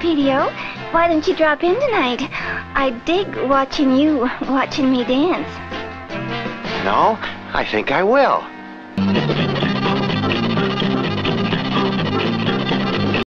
Peetio. Why don't you drop in tonight? I dig watching you watching me dance. No, I think I will.